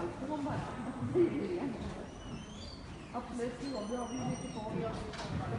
hjelper man bare. Absolutt. Vi jobber jo like på.